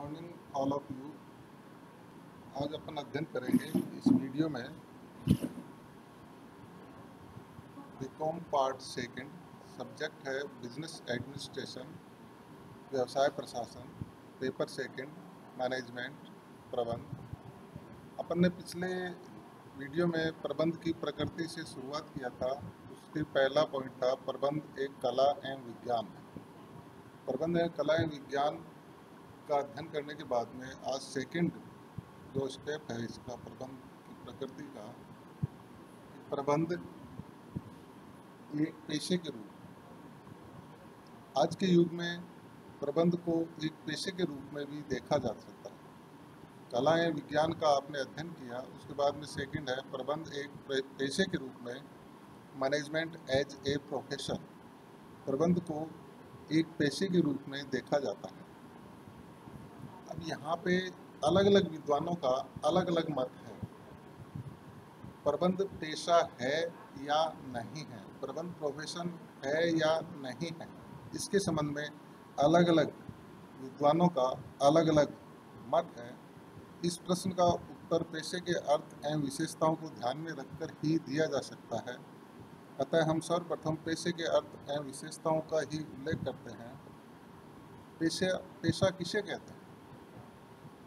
Morning all of you आज अपन अध्ययन करेंगे इस वीडियो में बीकॉम पार्ट सेकंड। सब्जेक्ट है बिज़नेस एडमिनिस्ट्रेशन, व्यवसाय प्रशासन, पेपर सेकंड, मैनेजमेंट, प्रबंध। अपन ने पिछले वीडियो में प्रबंध की प्रकृति से शुरुआत किया था। उसके पहला पॉइंट था, प्रबंध एक कला एवं विज्ञान। है प्रबंध एवं कला एवं विज्ञान का अध्ययन करने के बाद में आज सेकंड जो स्टेप है इसका प्रबंध की प्रकृति का प्रबंध एक पेशे के रूप आज के युग में प्रबंध को एक पेशे के रूप में भी देखा जा सकता है। कला एवं विज्ञान का आपने अध्ययन किया, उसके बाद में सेकंड है प्रबंध एक पेशे के रूप में मैनेजमेंट एज ए प्रोफेशन प्रबंध को एक पेशे के रूप में देखा जाता है। यहाँ पे अलग अलग विद्वानों का अलग अलग मत है। प्रबंध पेशा है या नहीं है? प्रबंध प्रोफेशन है या नहीं है? इसके संबंध में अलग अलग विद्वानों का अलग अलग मत है। इस प्रश्न का उत्तर पेशे के अर्थ एवं विशेषताओं को ध्यान में रखकर ही दिया जा सकता है। अतः हम सर्वप्रथम पेशे के अर्थ एवं विशेषताओं का ही उल्लेख करते हैं। पेशा पेशा किसे कहते हैं?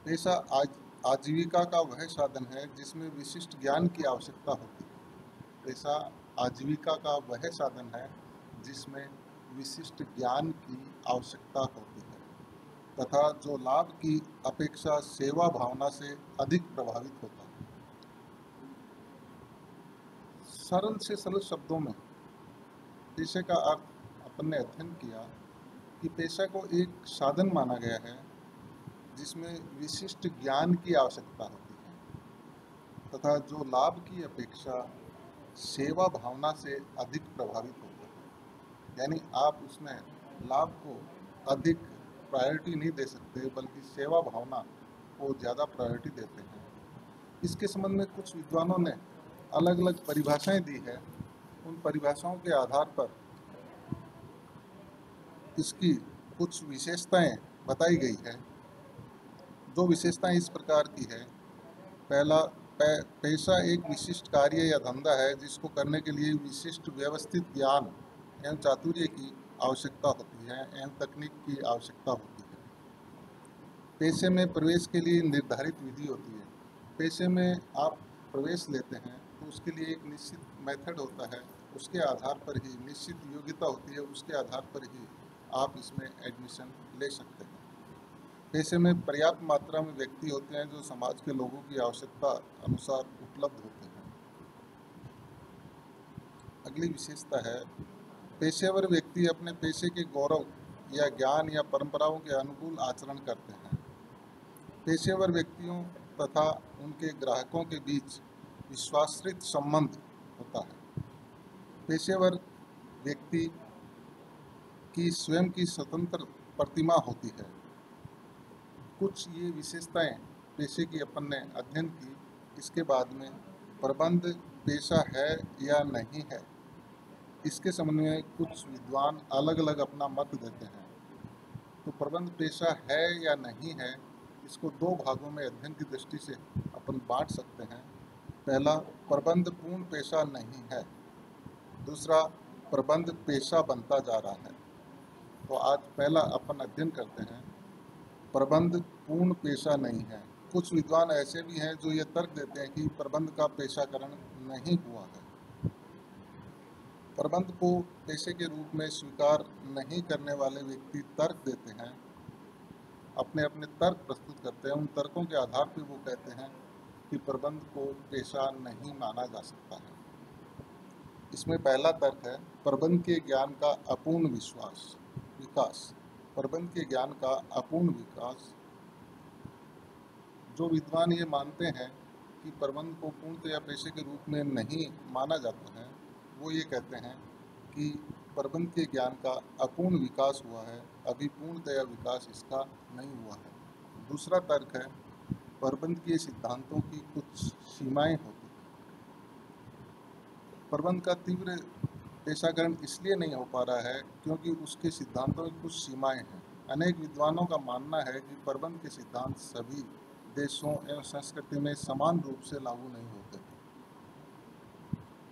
पेशा आज, आजीविका का वह साधन है जिसमें विशिष्ट ज्ञान की आवश्यकता होती है। पेशा आजीविका का वह साधन है जिसमें विशिष्ट ज्ञान की आवश्यकता होती है तथा जो लाभ की अपेक्षा सेवा भावना से अधिक प्रभावित होता है। सरल से सरल शब्दों में पेशे का अर्थ अपन ने अध्ययन किया कि पेशा को एक साधन माना गया है जिसमें विशिष्ट ज्ञान की आवश्यकता होती है, तथा जो लाभ की अपेक्षा सेवा भावना से अधिक प्रभावित होता है। यानी आप उसमें लाभ को अधिक प्रायोरिटी नहीं दे सकते, बल्कि सेवा भावना को ज़्यादा प्रायोरिटी देते हैं। इसके संबंध में कुछ विद्वानों ने अलग अलग परिभाषाएँ दी है। उन परिभाषाओं के आधार पर इसकी कुछ विशेषताएँ बताई गई है। दो विशेषताएँ इस प्रकार की है। पहला पेशा एक विशिष्ट कार्य या धंधा है, जिसको करने के लिए विशिष्ट व्यवस्थित ज्ञान एवं चातुर्य की आवश्यकता होती है, एवं तकनीक की आवश्यकता होती है। पेशे में प्रवेश के लिए निर्धारित विधि होती है। पेशे में आप प्रवेश लेते हैं तो उसके लिए एक निश्चित मेथड होता है। उसके आधार पर ही निश्चित योग्यता होती है, उसके आधार पर ही आप इसमें एडमिशन ले सकते हैं। पेशे में पर्याप्त मात्रा में व्यक्ति होते हैं जो समाज के लोगों की आवश्यकता अनुसार उपलब्ध होते हैं। अगली विशेषता है, पेशेवर व्यक्ति अपने पेशे के गौरव या ज्ञान या परंपराओं के अनुकूल आचरण करते हैं। पेशेवर व्यक्तियों तथा उनके ग्राहकों के बीच विश्वासृत संबंध होता है। पेशेवर व्यक्ति की स्वयं की स्वतंत्र प्रतिमा होती है। कुछ ये विशेषताएँ पेशे की अपन ने अध्ययन की, इसके बाद में प्रबंध पेशा है या नहीं है, इसके संबंध में कुछ विद्वान अलग अलग अपना मत देते हैं। तो प्रबंध पेशा है या नहीं है, इसको दो भागों में अध्ययन की दृष्टि से अपन बांट सकते हैं। पहला प्रबंध पूर्ण पेशा नहीं है। दूसरा, प्रबंध पेशा बनता जा रहा है। तो आज पहला अपन अध्ययन करते हैं, प्रबंध पूर्ण पेशा नहीं है। कुछ विद्वान ऐसे भी हैं जो ये तर्क देते हैं कि प्रबंध का पेशाकरण नहीं हुआ है। प्रबंध को पेशे के रूप में स्वीकार नहीं करने वाले व्यक्ति तर्क देते हैं अपने अपने तर्क प्रस्तुत करते हैं। उन तर्कों के आधार पर वो कहते हैं कि प्रबंध को पेशा नहीं माना जा सकता है। इसमें पहला तर्क है, प्रबंध के ज्ञान का अपूर्ण विश्वास, विकास। प्रबंध के ज्ञान का अपूर्ण विकास जो विद्वान ये मानते हैं कि प्रबंध को पूर्णतया पेशे के रूप में नहीं माना जाता है, वो ये कहते हैं कि प्रबंध के ज्ञान का अपूर्ण विकास हुआ है, अभी पूर्णतया विकास इसका नहीं हुआ है। दूसरा तर्क है प्रबंध के सिद्धांतों की कुछ सीमाएँ होती हैं। प्रबंध का तीव्र पेशाकरण इसलिए नहीं हो पा रहा है क्योंकि उसके सिद्धांतों में कुछ सीमाएँ हैं। अनेक विद्वानों का मानना है कि प्रबंध के सिद्धांत सभी देशों एवं संस्कृति में समान रूप से लागू नहीं होते।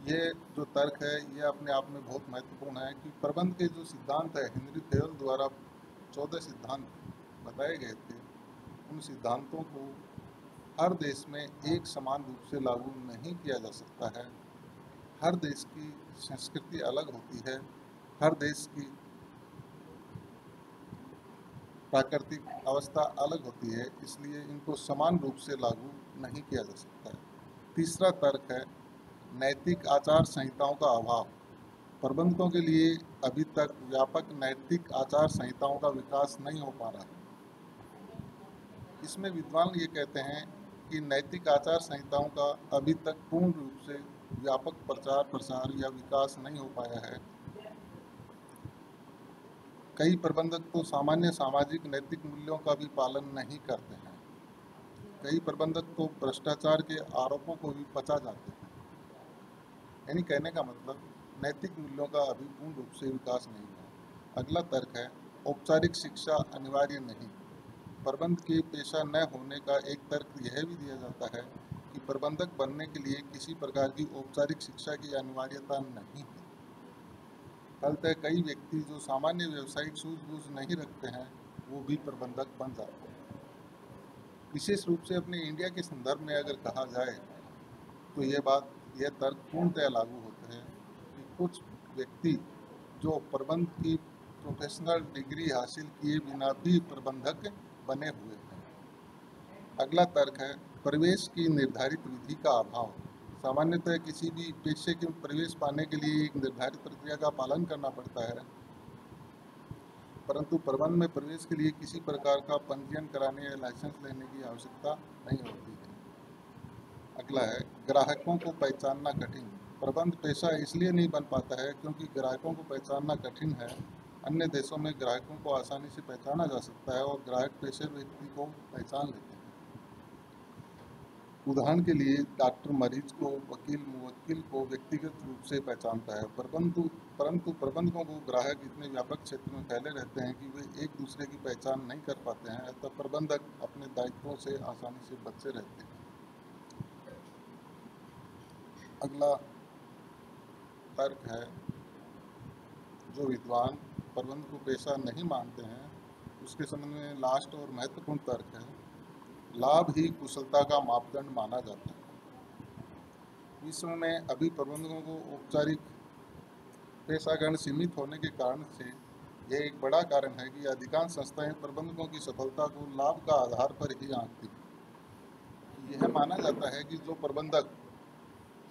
ये जो तर्क है, ये अपने आप में बहुत महत्वपूर्ण है कि प्रबंध के जो सिद्धांत है हेनरी फेयल द्वारा चौदह सिद्धांत बताए गए थे, उन सिद्धांतों को हर देश में एक समान रूप से लागू नहीं किया जा सकता है। हर देश की संस्कृति अलग होती है, हर देश की प्राकृतिक अवस्था अलग होती है, इसलिए इनको समान रूप से लागू नहीं किया जा सकता है। तीसरा तर्क है, नैतिक आचार संहिताओं का अभाव। प्रबंधकों के लिए अभी तक व्यापक नैतिक आचार संहिताओं का विकास नहीं हो पा रहा है। इसमें विद्वान ये कहते हैं कि नैतिक आचार संहिताओं का अभी तक पूर्ण रूप से व्यापक प्रचार प्रसार या विकास नहीं हो पाया है कई प्रबंधक तो सामान्य सामाजिक नैतिक मूल्यों का भी पालन नहीं करते हैं। कई प्रबंधक तो भ्रष्टाचार के आरोपों को भी पचा जाते हैं। यानी कहने का मतलब नैतिक मूल्यों का अभी पूर्ण रूप से विकास नहीं हुआ अगला तर्क है, औपचारिक शिक्षा अनिवार्य नहीं। प्रबंध के पेशा न होने का एक तर्क यह भी दिया जाता है कि प्रबंधक बनने के लिए किसी प्रकार की औपचारिक शिक्षा की अनिवार्यता नहीं है। फलतः कई व्यक्ति जो सामान्य व्यवसायिक सूझबूझ नहीं रखते हैं, वो भी प्रबंधक बन जाते हैं। विशेष रूप से अपने इंडिया के संदर्भ में अगर कहा जाए तो ये बात यह तर्क पूर्णतः लागू होते हैं कि कुछ व्यक्ति जो प्रबंध की प्रोफेशनल डिग्री हासिल किए बिना भी प्रबंधक बने हुए हैं। अगला तर्क है, प्रवेश की निर्धारित विधि का अभाव। सामान्यतः किसी भी पेशे के प्रवेश पाने के लिए एक निर्धारित प्रक्रिया का पालन करना पड़ता है। परंतु प्रबंध में प्रवेश के लिए किसी प्रकार का पंजीयन कराने या लाइसेंस लेने की आवश्यकता नहीं होती है। अगला है, ग्राहकों को पहचानना कठिन। प्रबंध पेशा इसलिए नहीं बन पाता है क्योंकि ग्राहकों को पहचानना कठिन है। अन्य देशों में ग्राहकों को आसानी से पहचाना जा सकता है और ग्राहक पेशे व्यक्ति को पहचान लेते हैं। उदाहरण के लिए डॉक्टर मरीज़ को वकील, मुवक्किल को व्यक्तिगत रूप से पहचानता है, परंतु परंतु प्रबंधकों को ग्राहक इतने व्यापक क्षेत्र में फैले रहते हैं कि वे एक दूसरे की पहचान नहीं कर पाते हैं अतः प्रबंधक अपने दायित्वों से आसानी से बचे रहते हैं। अगला तर्क है, जो विद्वान प्रबंध को पेशा नहीं मानते हैं, उसके संबंध में लास्ट और महत्वपूर्ण तर्क है लाभ ही कुशलता का मापदंड माना जाता है। विश्व में अभी प्रबंधकों को औपचारिक पेशागण सीमित होने के कारण से यह एक बड़ा कारण है कि अधिकांश संस्थाएँ प्रबंधकों की सफलता को लाभ का आधार पर ही आंकती यह माना जाता है कि जो प्रबंधक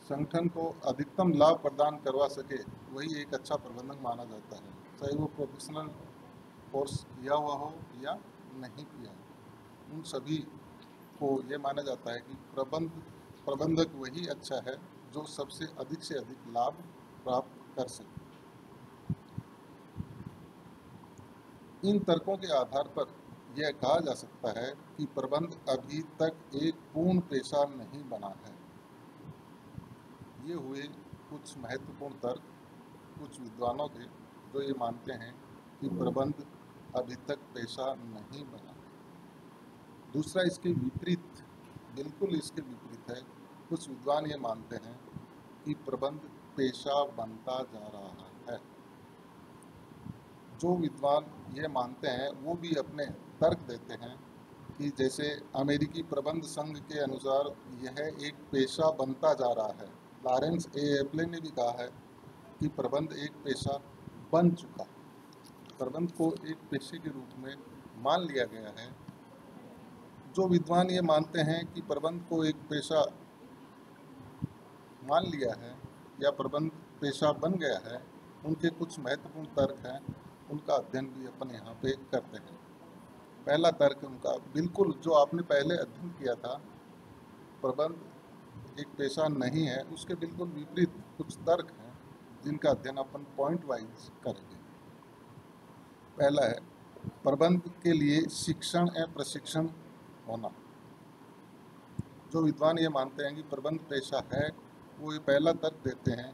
संगठन को अधिकतम लाभ प्रदान करवा सके, वही एक अच्छा प्रबंधक माना जाता है, चाहे वो प्रोफेशनल कोर्स किया हुआ हो या नहीं किया। उन सभी को ये माना जाता है कि प्रबंध, प्रबंधक वही अच्छा है जो सबसे अधिक से अधिक लाभ प्राप्त कर सके। इन तर्कों के आधार पर यह कहा जा सकता है कि प्रबंध अभी तक एक पूर्ण पेशा नहीं बना है। ये हुए कुछ महत्वपूर्ण तर्क, कुछ विद्वानों के जो ये मानते हैं कि प्रबंध अभी तक पेशा नहीं बना दूसरा इसके विपरीत, बिल्कुल इसके विपरीत है, कुछ विद्वान ये मानते हैं कि प्रबंध पेशा बनता जा रहा है। जो विद्वान ये मानते हैं, वो भी अपने तर्क देते हैं कि जैसे अमेरिकी प्रबंध संघ के अनुसार यह एक पेशा बनता जा रहा है। लॉरेंस ए. एप्ले ने भी कहा है कि प्रबंध एक पेशा बन चुका प्रबंध को एक पेशे के रूप में मान लिया गया है। जो विद्वान ये मानते हैं कि प्रबंध को एक पेशा मान लिया है या प्रबंध पेशा बन गया है, उनके कुछ महत्वपूर्ण तर्क हैं, उनका अध्ययन भी अपन यहाँ पे करते हैं। पहला तर्क उनका, बिल्कुल जो आपने पहले अध्ययन किया था, प्रबंध एक पेशा नहीं है, उसके बिल्कुल विपरीत कुछ तर्क हैं, जिनका अध्ययन अपन पॉइंट वाइज करेंगे। पहला है, प्रबंध के लिए शिक्षण एवं प्रशिक्षण होना। जो विद्वान ये मानते हैं कि प्रबंध पेशा है, वो ये पहला तर्क देते हैं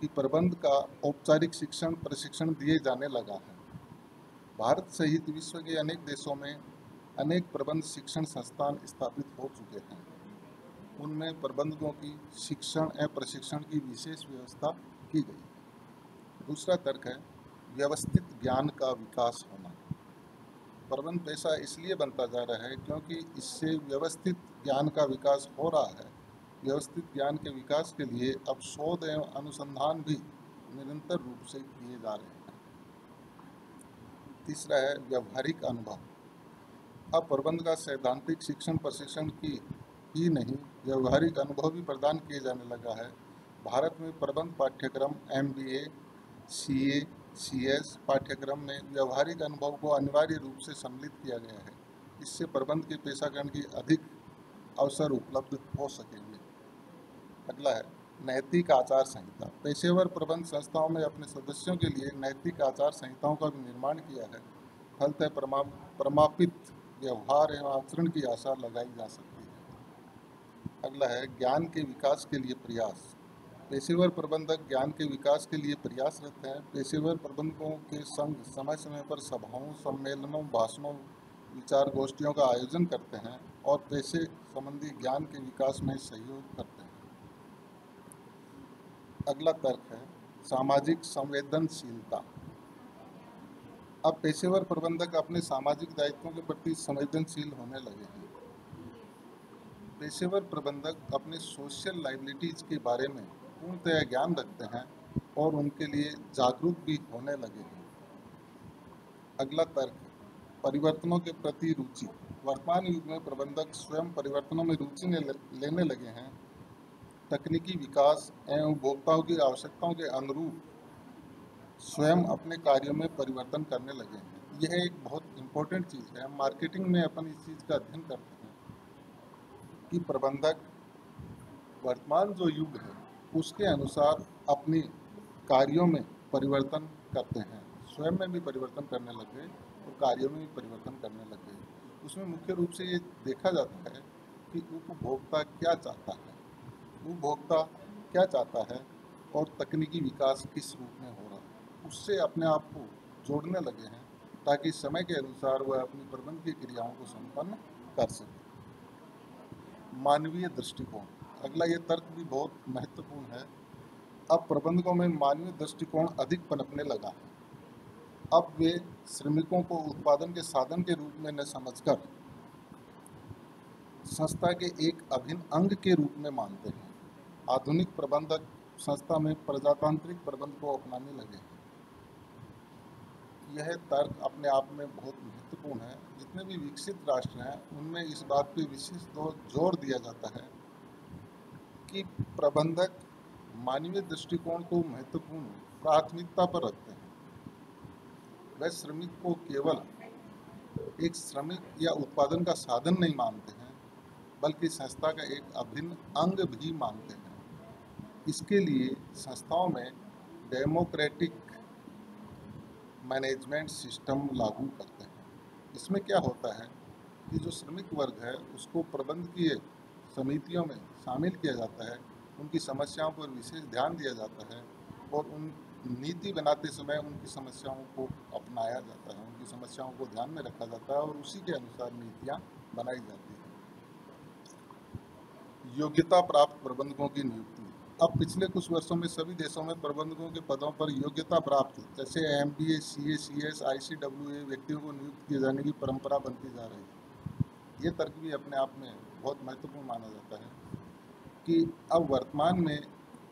कि प्रबंध का औपचारिक शिक्षण, प्रशिक्षण दिए जाने लगा है। भारत सहित विश्व के अनेक देशों में अनेक प्रबंध शिक्षण संस्थान स्थापित हो चुके हैं। उनमें प्रबंधकों की शिक्षण एवं प्रशिक्षण की विशेष व्यवस्था की गई दूसरा तर्क है, व्यवस्थित ज्ञान का विकास होना। प्रबंध पेशा इसलिए बनता जा रहा है क्योंकि इससे व्यवस्थित ज्ञान का विकास हो रहा है। व्यवस्थित ज्ञान के विकास के लिए अब शोध एवं अनुसंधान भी निरंतर रूप से किए जा रहे हैं। तीसरा है व्यवहारिक अनुभव। अब प्रबंध का सैद्धांतिक शिक्षण प्रशिक्षण की ही नहीं, व्यवहारिक अनुभव भी प्रदान किए जाने लगा है। भारत में प्रबंध पाठ्यक्रम, M B A, C A C S पाठ्यक्रम में व्यवहारिक अनुभव को अनिवार्य रूप से सम्मिलित किया गया है। इससे प्रबंध के पेशाकरण की अधिक अवसर उपलब्ध हो सकेंगे। अगला है, नैतिक आचार संहिता। पेशेवर प्रबंध संस्थाओं में अपने सदस्यों के लिए नैतिक आचार संहिताओं का निर्माण किया है। फलतः प्रमा, प्रमापित व्यवहार एवं आचरण की आशा लगाई जा सकती है। अगला है, ज्ञान के विकास के लिए प्रयास। पेशेवर प्रबंधक ज्ञान के विकास के लिए प्रयासरत हैं। पेशेवर प्रबंधकों के संग समय समय पर सभाओं, सम्मेलनों, भाषणों विचार गोष्ठियों का आयोजन करते हैं और पेशे संबंधी ज्ञान के विकास में सहयोग करते हैं। अगला तर्क है, सामाजिक संवेदनशीलता। अब पेशेवर प्रबंधक अपने सामाजिक दायित्वों के प्रति संवेदनशील होने लगे हैं। पेशेवर प्रबंधक अपने सोशल लाइबिलिटीज के बारे में पूर्णतया ज्ञान रखते हैं और उनके लिए जागरूक भी होने लगे हैं। अगला तर्क, परिवर्तनों के प्रति रुचि। वर्तमान युग में प्रबंधक स्वयं परिवर्तनों में रुचि लेने लगे हैं। तकनीकी विकास एवं उपभोक्ताओं की आवश्यकताओं के अनुरूप स्वयं अपने कार्यों में परिवर्तन करने लगे हैं। यह एक बहुत इम्पोर्टेंट चीज़ है। मार्केटिंग में अपन इस चीज़ का अध्ययन करते हैं कि प्रबंधक, वर्तमान जो युग है उसके अनुसार अपनी कार्यों में परिवर्तन करते हैं। स्वयं में भी परिवर्तन करने लग गए और कार्यों में भी परिवर्तन करने लग गए। उसमें मुख्य रूप से ये देखा जाता है कि उपभोक्ता क्या चाहता है। उपभोक्ता क्या चाहता है और तकनीकी विकास किस रूप में हो रहा है। उससे अपने आप को जोड़ने लगे हैं ताकि समय के अनुसार वह अपनी प्रबंध की क्रियाओं को संपन्न कर सके। मानवीय दृष्टिकोण। अगला ये तर्क भी बहुत महत्वपूर्ण है। अब प्रबंधकों में मानवीय दृष्टिकोण अधिक पनपने लगा है। अब वे श्रमिकों को उत्पादन के साधन के रूप में न समझकर संस्था के एक अभिन्न अंग के रूप में मानते हैं। आधुनिक प्रबंधक संस्था में प्रजातांत्रिक प्रबंध को अपनाने लगे हैं। यह तर्क अपने आप में बहुत महत्वपूर्ण है। जितने भी विकसित राष्ट्र हैं, उनमें इस बात पर विशेष ज़ोर दिया जाता है कि प्रबंधक मानवीय दृष्टिकोण को महत्वपूर्ण प्राथमिकता पर रखते हैं। वह श्रमिक को केवल एक श्रमिक या उत्पादन का साधन नहीं मानते हैं, बल्कि संस्था का एक अभिन्न अंग भी मानते हैं। इसके लिए संस्थाओं में डेमोक्रेटिक मैनेजमेंट सिस्टम लागू करते हैं। इसमें क्या होता है कि जो श्रमिक वर्ग है, उसको प्रबंध प्रबंधकीय समितियों में शामिल किया जाता है, उनकी समस्याओं पर विशेष ध्यान दिया जाता है और उन नीति बनाते समय उनकी समस्याओं को अपनाया जाता है, उनकी समस्याओं को ध्यान में रखा जाता है और उसी के अनुसार नीतियाँ बनाई जाती हैं। योग्यता प्राप्त प्रबंधकों की नियुक्ति। अब पिछले कुछ वर्षों में सभी देशों में प्रबंधकों के पदों पर योग्यता प्राप्त, जैसे M B A C A C S I C W A व्यक्तियों को नियुक्त किए जाने की परंपरा बनती जा रही है। ये तर्क भी अपने आप में बहुत महत्वपूर्ण माना जाता है कि अब वर्तमान में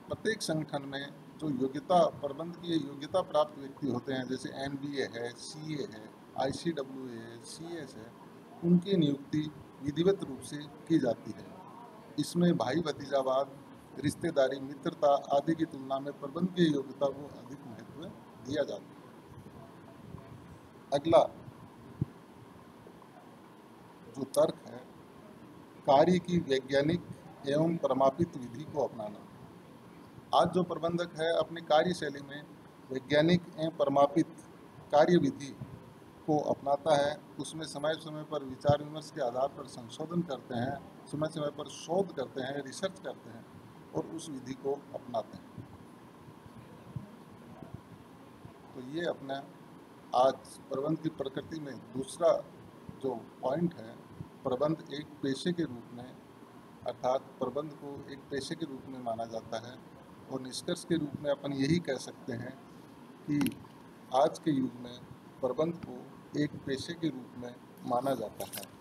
प्रत्येक संगठन में जो योग्यता प्रबंध की योग्यता प्राप्त व्यक्ति होते हैं, जैसे एन है सीए है आई सी है सी एस है, उनकी नियुक्ति विधिवत रूप से की जाती है। इसमें भाई भतीजावाद, रिश्तेदारी, मित्रता आदि की तुलना में प्रबंध की योग्यता को अधिक महत्व दिया जाता है। अगला जो तर्क है कार्य की वैज्ञानिक एवं प्रमापित विधि को अपनाना। आज जो प्रबंधक है अपनी कार्यशैली में वैज्ञानिक एवं प्रमापित कार्य विधि को अपनाता है, उसमें समय समय पर विचार विमर्श के आधार पर संशोधन करते हैं समय समय पर शोध करते हैं रिसर्च करते हैं और उस विधि को अपनाते हैं। तो ये अपना आज प्रबंध की प्रकृति में दूसरा जो पॉइंट है प्रबंध एक पेशे के रूप में, अर्थात प्रबंध को एक पेशे के रूप में माना जाता है और निष्कर्ष के रूप में अपन यही कह सकते हैं कि आज के युग में प्रबंध को एक पेशे के रूप में माना जाता है।